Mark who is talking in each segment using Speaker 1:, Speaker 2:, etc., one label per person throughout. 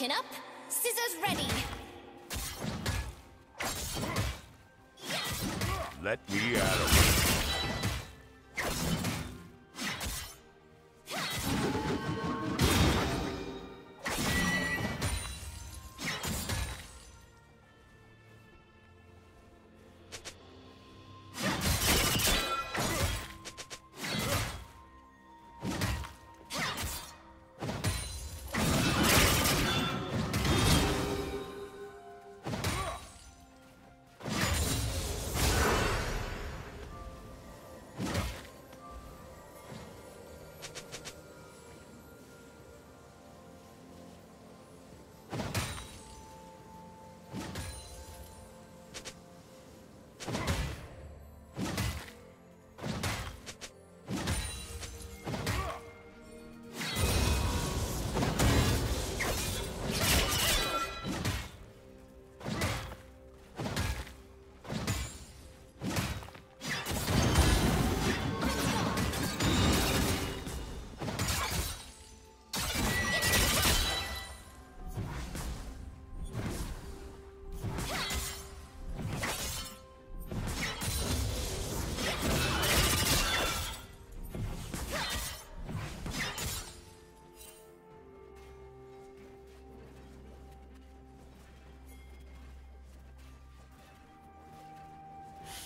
Speaker 1: Chin up, scissors ready.
Speaker 2: Let me at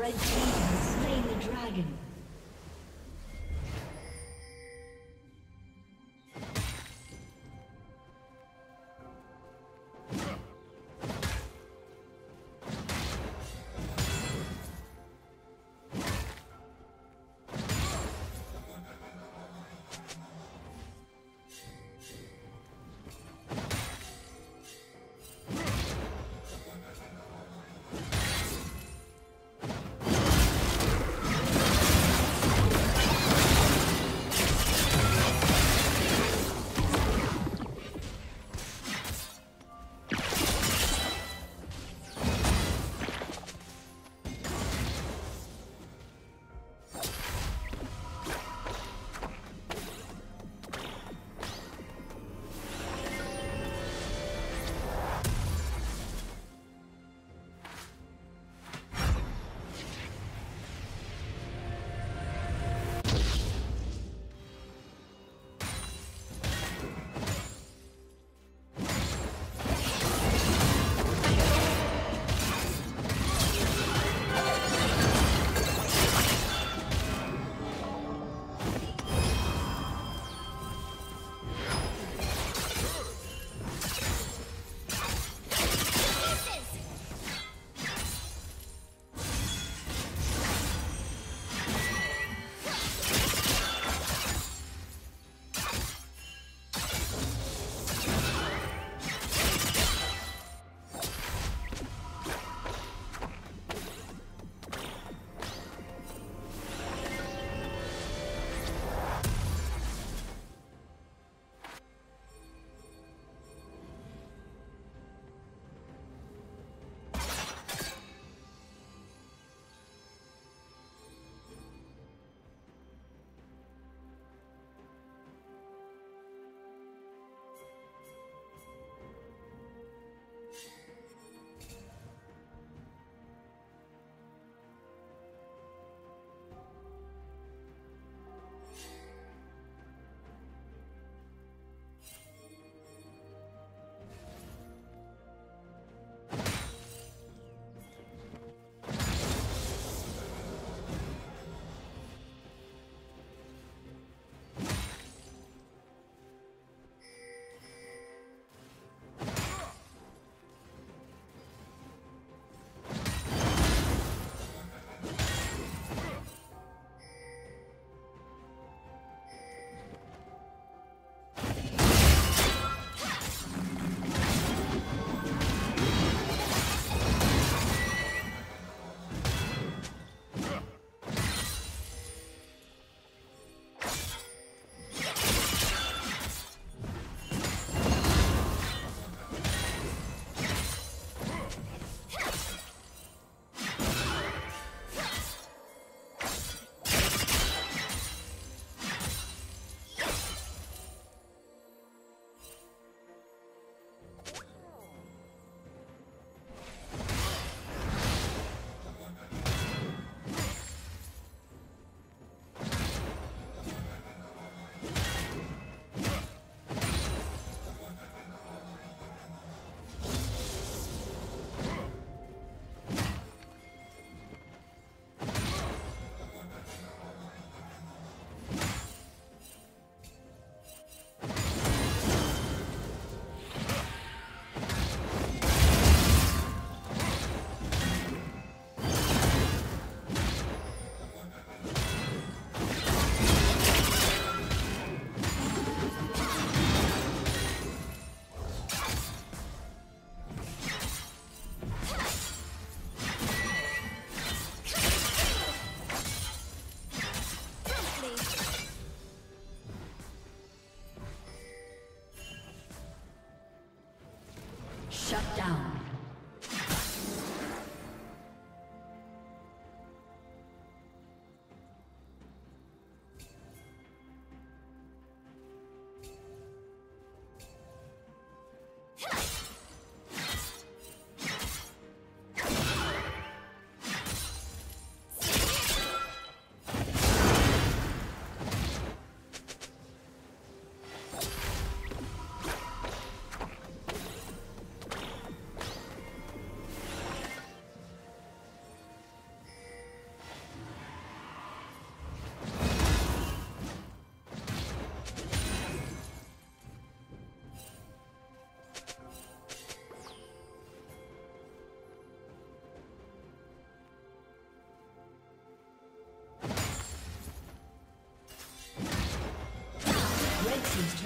Speaker 3: Red team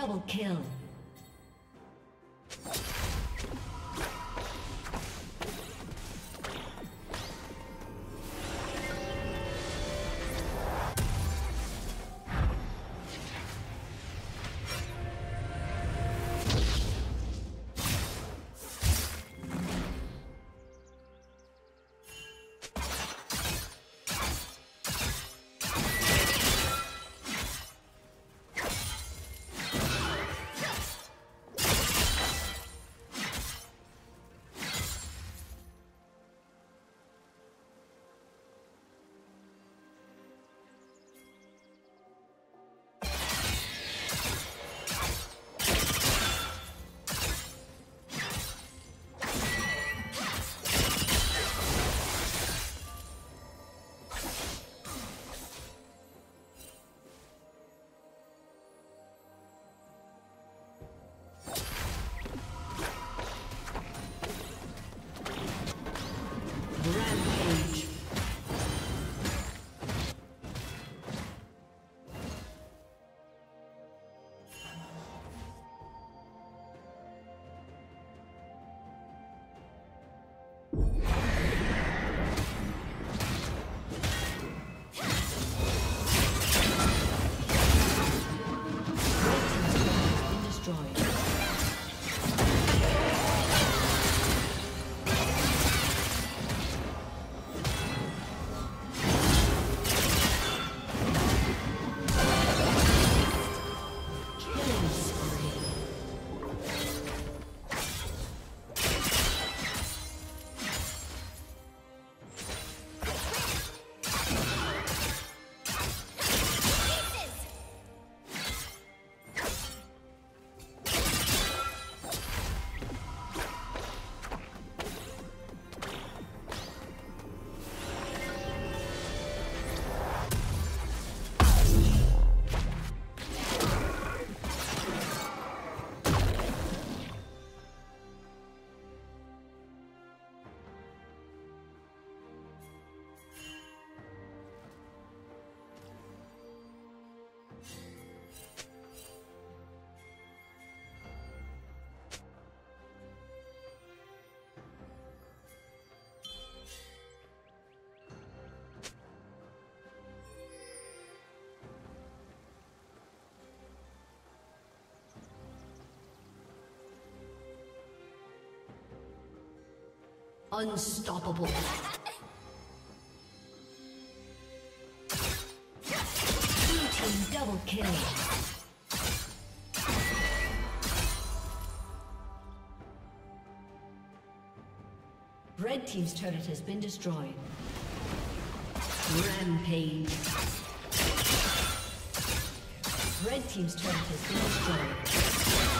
Speaker 3: Double kill. Unstoppable. Blue team double kill. Red Team's turret has been destroyed. Rampage. Red Team's turret has been destroyed.